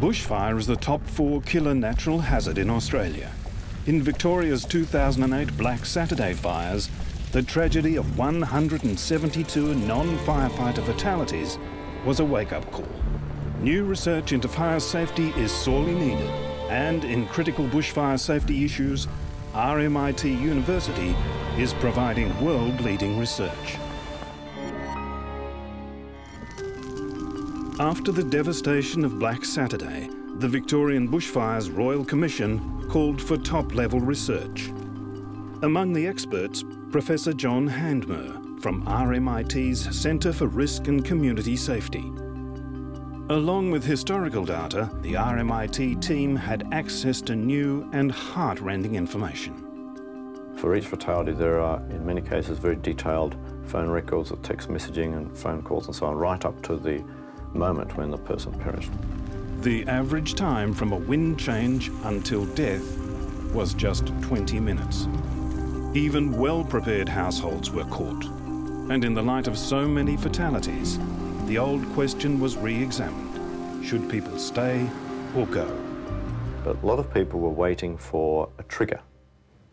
Bushfire is the top four killer natural hazard in Australia. In Victoria's 2008 Black Saturday fires, the tragedy of 172 non-firefighter fatalities was a wake-up call. New research into fire safety is sorely needed, and in critical bushfire safety issues, RMIT University is providing world-leading research. After the devastation of Black Saturday, the Victorian Bushfires Royal Commission called for top-level research. Among the experts, Professor John Handmer from RMIT's Centre for Risk and Community Safety. Along with historical data, the RMIT team had access to new and heart-rending information. For each fatality, there are, in many cases, very detailed phone records of text messaging and phone calls and so on, right up to the moment when the person perished. The average time from a wind change until death was just 20 minutes. Even well-prepared households were caught. And in the light of so many fatalities, the old question was re-examined. Should people stay or go? But a lot of people were waiting for a trigger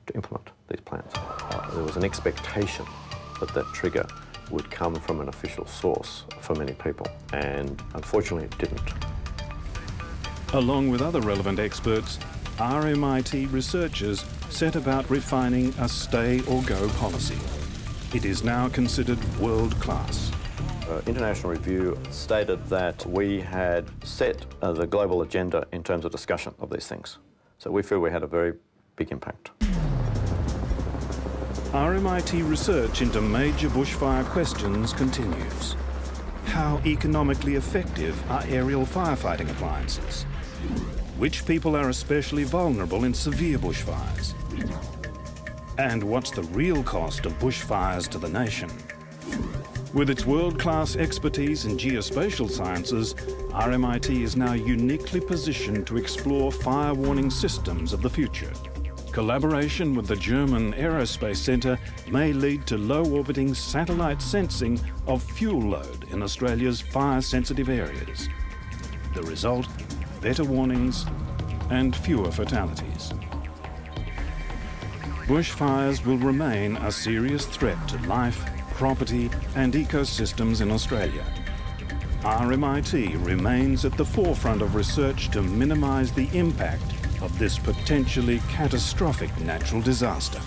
to implement these plans. Uh, there was an expectation that that trigger would come from an official source for many people, and unfortunately it didn't. Along with other relevant experts, RMIT researchers set about refining a stay or go policy. It is now considered world class. Uh, international review stated that we had set uh, the global agenda in terms of discussion of these things. So we feel we had a very big impact. RMIT research into major bushfire questions continues. How economically effective are aerial firefighting appliances? Which people are especially vulnerable in severe bushfires? And what's the real cost of bushfires to the nation? With its world-class expertise in geospatial sciences, RMIT is now uniquely positioned to explore fire warning systems of the future. Collaboration with the German Aerospace Centre may lead to low-orbiting satellite sensing of fuel load in Australia's fire-sensitive areas. The result, better warnings and fewer fatalities. Bushfires will remain a serious threat to life, property and ecosystems in Australia. RMIT remains at the forefront of research to minimise the impact of this potentially catastrophic natural disaster.